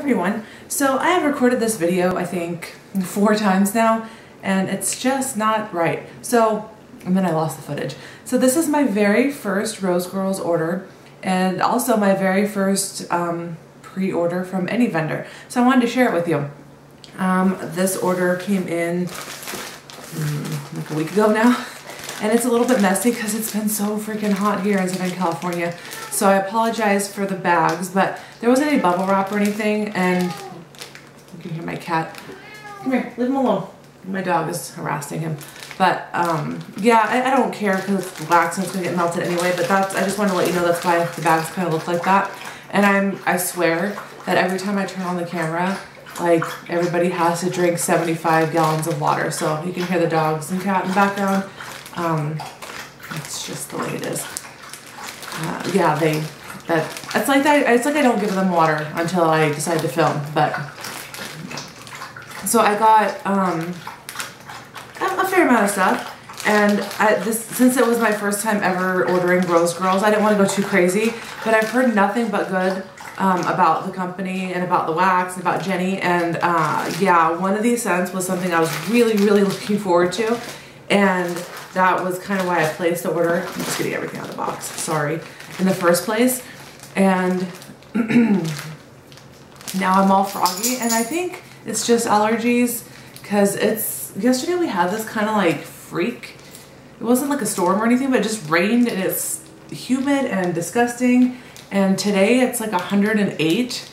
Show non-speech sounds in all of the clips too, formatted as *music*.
everyone. So I have recorded this video, I think, four times now, and it's just not right. So, and then I lost the footage. So this is my very first Rose Girls order, and also my very first um, pre-order from any vendor. So I wanted to share it with you. Um, this order came in hmm, like a week ago now. *laughs* And it's a little bit messy because it's been so freaking hot here in Southern California. So I apologize for the bags, but there wasn't any bubble wrap or anything. And you can hear my cat. Come here, leave him alone. My dog is harassing him. But um, yeah, I, I, don't care because it's wax and it's gonna get melted anyway. But that's I just want to let you know that's why the bags kind of look like that. And I'm I swear that every time I turn on the camera, like everybody has to drink 75 gallons of water. So you can hear the dogs and cat in the background. Um, it's just the way it is. Uh, yeah, they, that, it's like that, it's like I don't give them water until I decide to film, but, so I got, um, a fair amount of stuff. And I, this, since it was my first time ever ordering Rose Girls, I didn't want to go too crazy, but I've heard nothing but good um, about the company and about the wax and about Jenny. And uh, yeah, one of these scents was something I was really, really looking forward to. And that was kind of why I placed the order. I'm just getting everything out of the box, sorry, in the first place. And *clears throat* now I'm all froggy and I think it's just allergies because it's, yesterday we had this kind of like freak. It wasn't like a storm or anything, but it just rained and it's humid and disgusting. And today it's like 108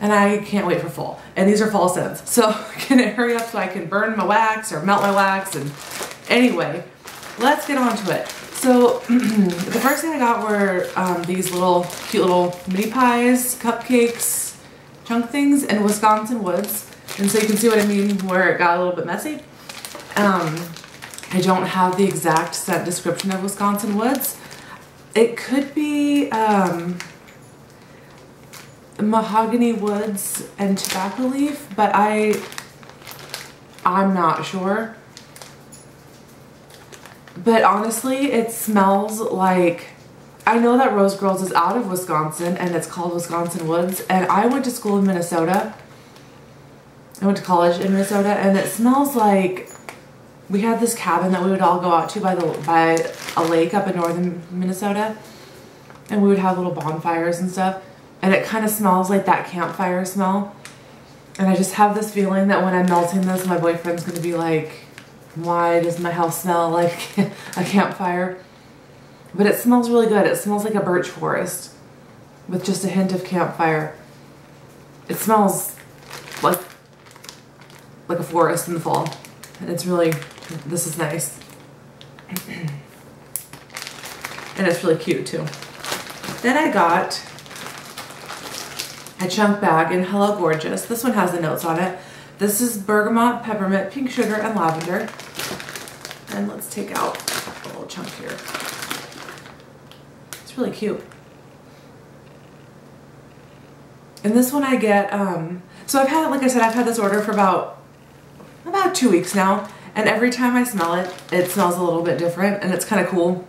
and I can't wait for fall. And these are fall scents. So *laughs* can it hurry up so I can burn my wax or melt my wax and anyway, let's get on to it. So *clears throat* the first thing I got were um, these little cute little mini pies, cupcakes, chunk things in Wisconsin Woods. And so you can see what I mean where it got a little bit messy. Um, I don't have the exact scent description of Wisconsin Woods. It could be um, mahogany woods and tobacco leaf, but I, I'm not sure. But honestly, it smells like, I know that Rose Girls is out of Wisconsin and it's called Wisconsin Woods. And I went to school in Minnesota. I went to college in Minnesota and it smells like we had this cabin that we would all go out to by the by a lake up in northern Minnesota. And we would have little bonfires and stuff. And it kind of smells like that campfire smell. And I just have this feeling that when I'm melting this, my boyfriend's going to be like, why does my house smell like *laughs* a campfire? But it smells really good. It smells like a birch forest with just a hint of campfire. It smells like like a forest in the fall. And it's really, this is nice. *clears throat* and it's really cute too. Then I got a chunk bag in Hello Gorgeous. This one has the notes on it. This is bergamot, peppermint, pink sugar, and lavender. And let's take out a little chunk here. It's really cute. And this one I get, um, so I've had, like I said, I've had this order for about, about two weeks now. And every time I smell it, it smells a little bit different and it's kind of cool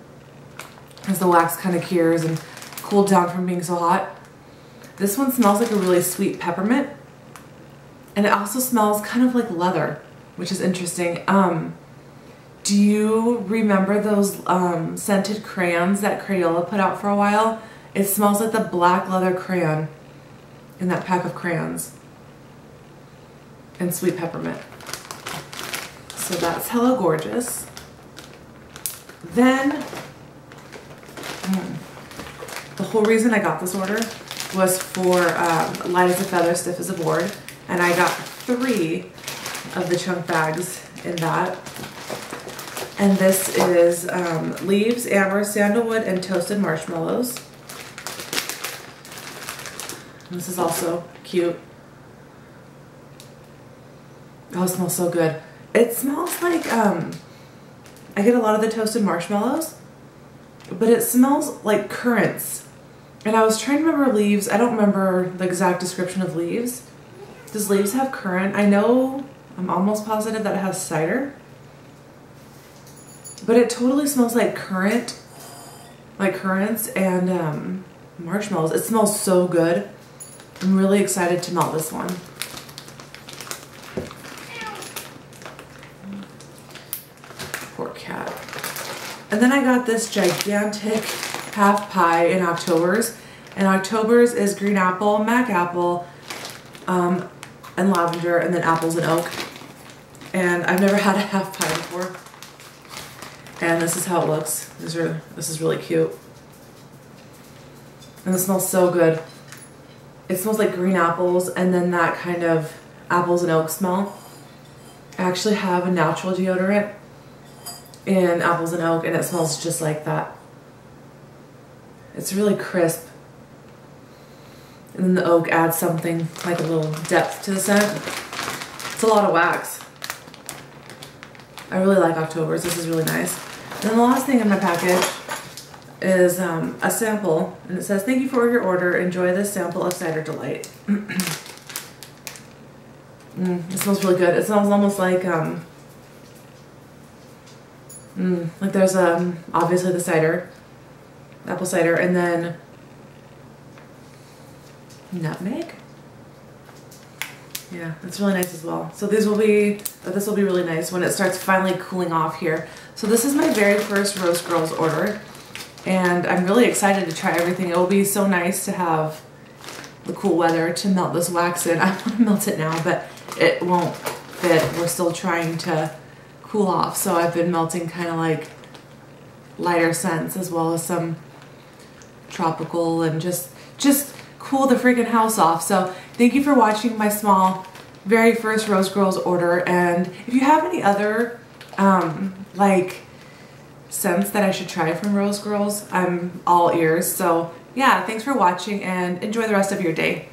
as the wax kind of cures and cooled down from being so hot. This one smells like a really sweet peppermint and it also smells kind of like leather, which is interesting. Um, do you remember those um, scented crayons that Crayola put out for a while? It smells like the black leather crayon in that pack of crayons. And sweet peppermint. So that's Hello Gorgeous. Then, hmm, the whole reason I got this order was for um, light as a feather, stiff as a board and I got three of the chunk bags in that. And this is um, leaves, amber, sandalwood, and toasted marshmallows. This is also cute. Oh, it smells so good. It smells like, um, I get a lot of the toasted marshmallows, but it smells like currants. And I was trying to remember leaves. I don't remember the exact description of leaves, does Leaves have currant? I know, I'm almost positive that it has cider. But it totally smells like currant, like currants and um, marshmallows. It smells so good. I'm really excited to melt this one. Poor cat. And then I got this gigantic half pie in October's. And October's is green apple, mac apple, um, and lavender, and then apples and oak. And I've never *laughs* had a half pie before. And this is how it looks. These are, this is really cute. And it smells so good. It smells like green apples and then that kind of apples and oak smell. I actually have a natural deodorant in apples and oak and it smells just like that. It's really crisp. And then the oak adds something like a little depth to the scent. It's a lot of wax. I really like October's. This is really nice. And then the last thing in my package is um, a sample, and it says, thank you for your order. Enjoy this sample of Cider Delight. *clears throat* mm, it smells really good. It smells almost like, um, mm, like there's um, obviously the cider, apple cider, and then nutmeg. Yeah, it's really nice as well. So these will be, this will be really nice when it starts finally cooling off here. So this is my very first Rose Girls order and I'm really excited to try everything. It will be so nice to have the cool weather to melt this wax in. *laughs* I want to melt it now, but it won't fit. We're still trying to cool off, so I've been melting kind of like lighter scents as well as some tropical and just just cool the freaking house off. So thank you for watching my small very first Rose Girls order and if you have any other um, like scents that I should try from Rose Girls, I'm all ears. So yeah, thanks for watching and enjoy the rest of your day.